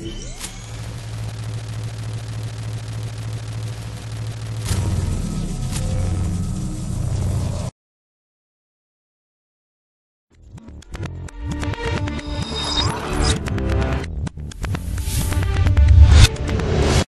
Yes.